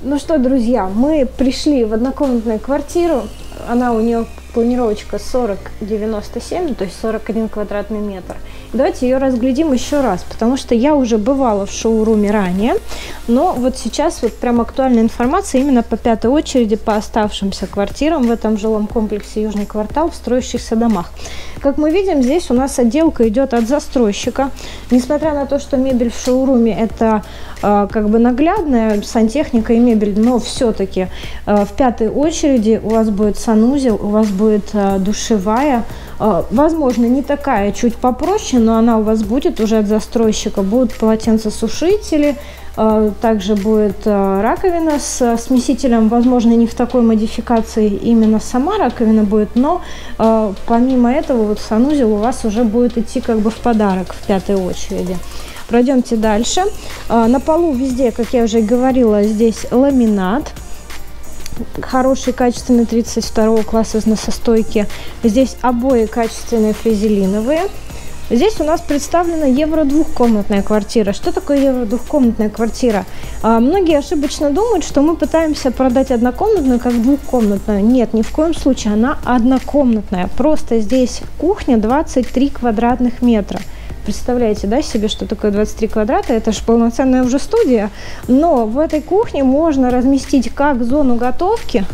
Ну что, друзья, мы пришли в однокомнатную квартиру. Она у нее планировочка 40-97, то есть 41 квадратный метр. Давайте ее разглядим еще раз, потому что я уже бывала в шоуруме ранее, но вот сейчас вот прям актуальная информация именно по пятой очереди по оставшимся квартирам в этом жилом комплексе Южный квартал в строящихся домах. Как мы видим, здесь у нас отделка идет от застройщика. Несмотря на то, что мебель в шоуруме это э, как бы наглядная сантехника и мебель, но все-таки э, в пятой очереди у вас будет санузел, у вас будет э, душевая, э, возможно, не такая, чуть попроще, но она у вас будет уже от застройщика. Будут полотенцесушители, Э, также будет раковина с смесителем, возможно, не в такой модификации именно сама раковина будет, но помимо этого вот санузел у вас уже будет идти как бы в подарок в пятой очереди. Пройдемте дальше. На полу везде, как я уже говорила, здесь ламинат хороший качественный 32 класса износостойки. Здесь обои качественные флизелиновые. Здесь у нас представлена евро двухкомнатная квартира. Что такое евро двухкомнатная квартира? А, многие ошибочно думают, что мы пытаемся продать однокомнатную как двухкомнатную. Нет, ни в коем случае, она однокомнатная. Просто здесь кухня 23 квадратных метра. Представляете, да, себе, что такое 23 квадрата? Это же полноценная уже студия. Но в этой кухне можно разместить как зону готовки,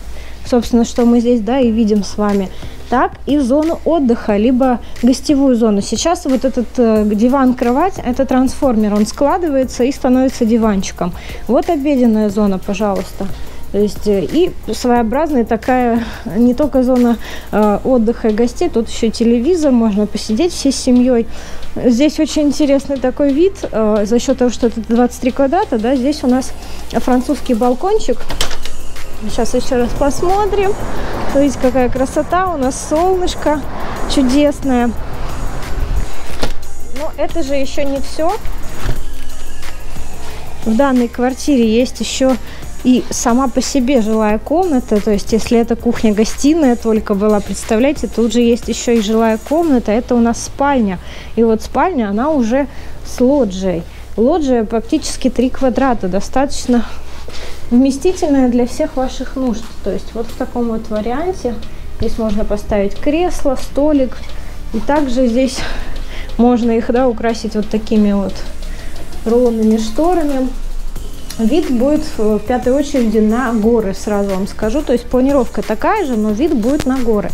собственно, что мы здесь, да, и видим с вами, так и зону отдыха, либо гостевую зону. Сейчас вот этот э, диван-кровать, это трансформер, он складывается и становится диванчиком. Вот обеденная зона, пожалуйста. То есть э, и своеобразная такая не только зона э, отдыха и гостей, тут еще телевизор, можно посидеть всей семьей. Здесь очень интересный такой вид э, за счет того, что это 23 квадрата, да, здесь у нас французский балкончик Сейчас еще раз посмотрим. Смотрите, какая красота. У нас солнышко чудесное. Но это же еще не все. В данной квартире есть еще и сама по себе жилая комната, то есть если это кухня-гостиная только была, представляете, тут же есть еще и жилая комната, это у нас спальня. И вот спальня, она уже с лоджией. Лоджия практически 3 квадрата, достаточно вместительная для всех ваших нужд. То есть вот в таком вот варианте здесь можно поставить кресло, столик. И также здесь можно их да, украсить вот такими вот рулонными шторами. Вид будет в пятой очереди на горы, сразу вам скажу. То есть планировка такая же, но вид будет на горы.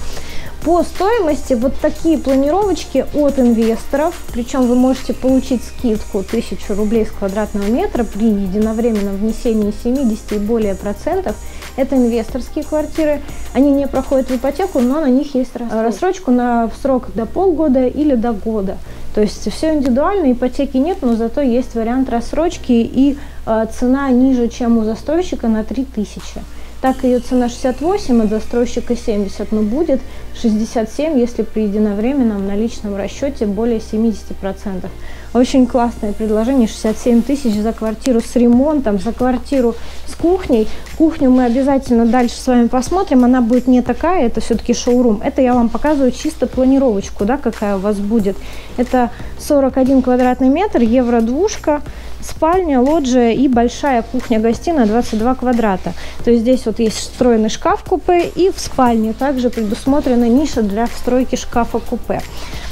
По стоимости вот такие планировочки от инвесторов, причем вы можете получить скидку 1000 рублей с квадратного метра при единовременном внесении 70 и более процентов. Это инвесторские квартиры, они не проходят в ипотеку, но на них есть рассрочка, рассрочку на срок до полгода или до года. То есть все индивидуально, ипотеки нет, но зато есть вариант рассрочки и э, цена ниже, чем у застройщика на 3000 так ее цена 68, от застройщика 70, но будет 67, если при единовременном наличном расчете более 70%. Очень классное предложение, 67 тысяч за квартиру с ремонтом, за квартиру с кухней. Кухню мы обязательно дальше с вами посмотрим, она будет не такая, это все-таки шоурум. Это я вам показываю чисто планировочку, да, какая у вас будет. Это 41 квадратный метр, евро-двушка, спальня, лоджия и большая кухня-гостиная 22 квадрата. То есть здесь вот есть встроенный шкаф-купе и в спальне также предусмотрена ниша для встройки шкафа-купе.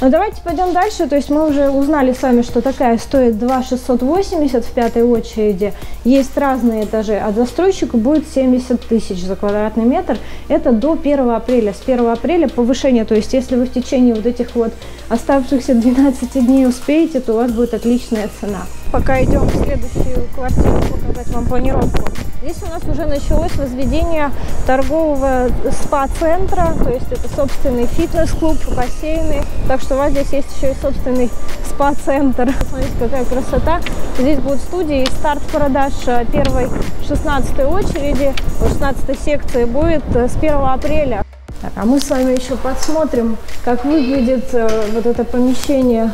Но давайте пойдем дальше. То есть мы уже узнали с вами, что такая стоит 2 680 в пятой очереди. Есть разные этажи. От застройщика будет 70 тысяч за квадратный метр. Это до 1 апреля. С 1 апреля повышение. То есть если вы в течение вот этих вот оставшихся 12 дней успеете, то у вас будет отличная цена. Пока идем в следующую квартиру, показать вам планировку. Здесь у нас уже началось возведение торгового спа-центра, то есть это собственный фитнес-клуб, бассейны. Так что у вас здесь есть еще и собственный спа-центр. Смотрите, какая красота. Здесь будет студия и старт продаж первой 16 очереди, 16 секции будет с 1 апреля. Так, а мы с вами еще подсмотрим, как выглядит э, вот это помещение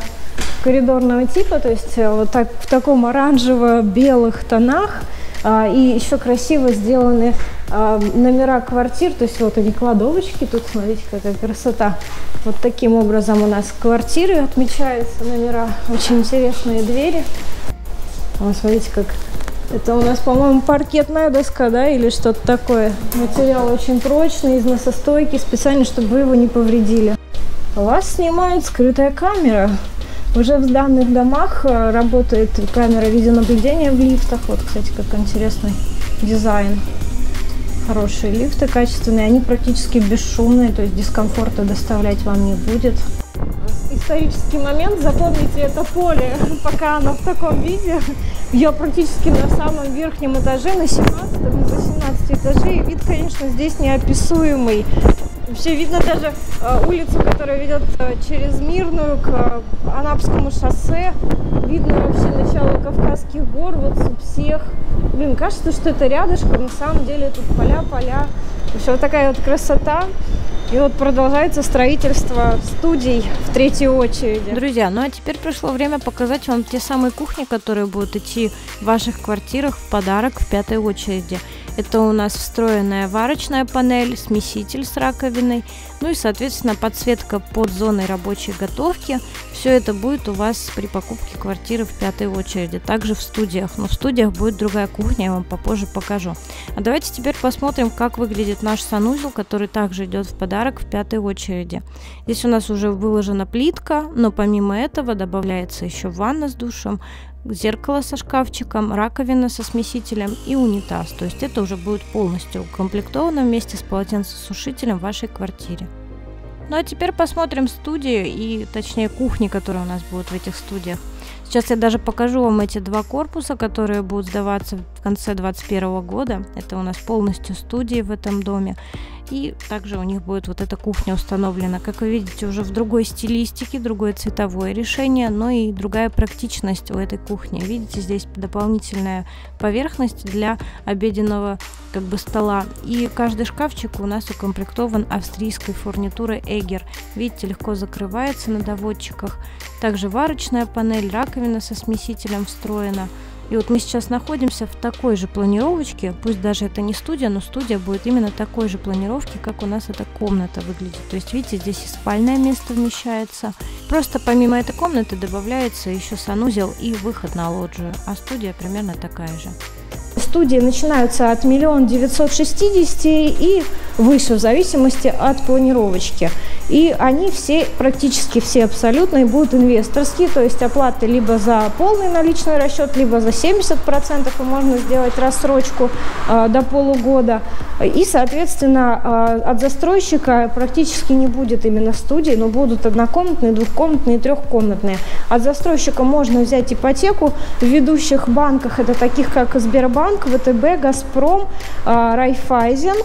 коридорного типа, то есть э, вот так в таком оранжево-белых тонах. А, и еще красиво сделаны а, номера квартир, то есть вот они кладовочки, тут смотрите, какая красота. Вот таким образом у нас квартиры отмечаются, номера, очень интересные двери. Вот смотрите, как Это у нас, по-моему, паркетная доска, да, или что-то такое. Материал очень прочный, износостойкий, специально, чтобы вы его не повредили. Вас снимает скрытая камера. Уже в данных домах э, работает камера видеонаблюдения в лифтах. Вот, кстати, как интересный дизайн. Хорошие лифты качественные, они практически бесшумные, то есть дискомфорта доставлять вам не будет. Исторический момент, запомните это поле, пока оно в таком виде. Я практически на самом верхнем этаже, на 17 на 18 этаже, и вид, конечно, здесь неописуемый. Вообще видно даже э, улицу, которая ведет э, через Мирную к э, Анапскому шоссе. Видно вообще начало Кавказских гор, вот всех. Блин, кажется, что это рядышком, на самом деле тут поля, поля. Вообще вот такая вот красота. И вот продолжается строительство студий в третьей очереди. Друзья, ну а теперь пришло время показать вам те самые кухни, которые будут идти в ваших квартирах в подарок в пятой очереди. Это у нас встроенная варочная панель, смеситель с раковиной, ну и, соответственно, подсветка под зоной рабочей готовки. Все это будет у вас при покупке квартиры в пятой очереди, также в студиях. Но в студиях будет другая кухня, я вам попозже покажу. А давайте теперь посмотрим, как выглядит наш санузел, который также идет в подарок в пятой очереди. Здесь у нас уже выложена плитка, но помимо этого добавляется еще ванна с душем, зеркало со шкафчиком, раковина со смесителем и унитаз. То есть это уже будет полностью укомплектовано вместе с полотенцесушителем в вашей квартире. Ну а теперь посмотрим студии и точнее кухни, которые у нас будут в этих студиях. Сейчас я даже покажу вам эти два корпуса, которые будут сдаваться в конце 2021 года. Это у нас полностью студии в этом доме. И также у них будет вот эта кухня установлена. Как вы видите, уже в другой стилистике, другое цветовое решение, но и другая практичность у этой кухни. Видите, здесь дополнительная поверхность для обеденного как бы стола. И каждый шкафчик у нас укомплектован австрийской фурнитурой Эгер. Видите, легко закрывается на доводчиках. Также варочная панель, раковина со смесителем встроена. И вот мы сейчас находимся в такой же планировочке, пусть даже это не студия, но студия будет именно такой же планировки, как у нас эта комната выглядит. То есть, видите, здесь и спальное место вмещается. Просто помимо этой комнаты добавляется еще санузел и выход на лоджию, а студия примерно такая же. Студии начинаются от миллион девятьсот шестидесяти и выше, в зависимости от планировочки. И они все, практически все абсолютно, будут инвесторские, то есть оплаты либо за полный наличный расчет, либо за 70%, и можно сделать рассрочку э, до полугода. И, соответственно, э, от застройщика практически не будет именно студии, но будут однокомнатные, двухкомнатные, трехкомнатные. От застройщика можно взять ипотеку в ведущих банках, это таких как Сбербанк, ВТБ, Газпром, э, Райфайзен.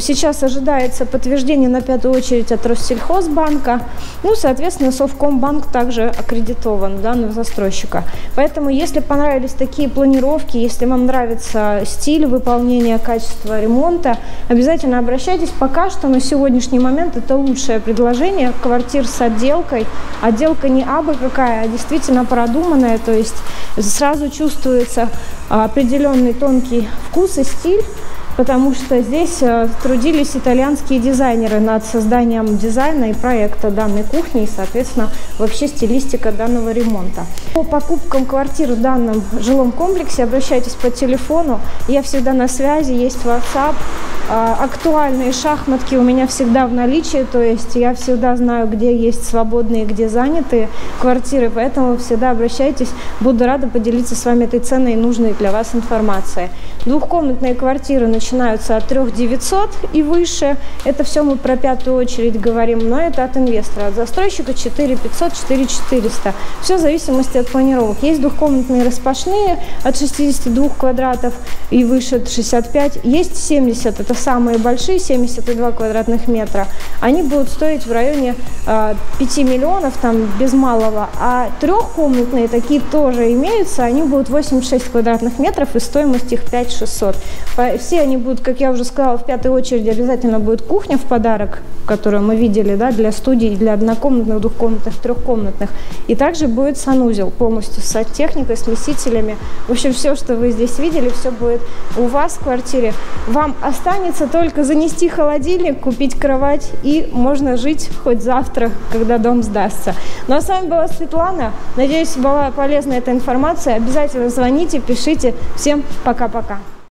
Сейчас ожидается подтверждение на пятую очередь от Россельхозбанка. Ну, соответственно, Совкомбанк также аккредитован данного застройщика. Поэтому, если понравились такие планировки, если вам нравится стиль выполнения, качества ремонта, обязательно обращайтесь. Пока что на сегодняшний момент это лучшее предложение квартир с отделкой. Отделка не абы какая, а действительно продуманная, то есть сразу чувствуется определенный тонкий вкус и стиль потому что здесь э, трудились итальянские дизайнеры над созданием дизайна и проекта данной кухни и, соответственно, вообще стилистика данного ремонта. По покупкам квартир в данном жилом комплексе обращайтесь по телефону. Я всегда на связи, есть WhatsApp. А, актуальные шахматки у меня всегда в наличии, то есть я всегда знаю, где есть свободные, где занятые квартиры, поэтому всегда обращайтесь. Буду рада поделиться с вами этой ценной и нужной для вас информацией. Двухкомнатные квартиры начинаются от 3 900 и выше. Это все мы про пятую очередь говорим, но это от инвестора. От застройщика 4 500, 4 400. Все в зависимости от планировок. Есть двухкомнатные распашные от 62 квадратов и выше 65. Есть 70, это самые большие, 72 квадратных метра. Они будут стоить в районе э, 5 миллионов, там без малого. А трехкомнатные такие тоже имеются, они будут 86 квадратных метров и стоимость их 5 600. Все они они будут, как я уже сказала, в пятой очереди обязательно будет кухня в подарок, которую мы видели, да, для студий, для однокомнатных, двухкомнатных, трехкомнатных. И также будет санузел полностью с техникой, смесителями. В общем, все, что вы здесь видели, все будет у вас в квартире. Вам останется только занести холодильник, купить кровать, и можно жить хоть завтра, когда дом сдастся. Ну а с вами была Светлана. Надеюсь, была полезна эта информация. Обязательно звоните, пишите. Всем пока-пока.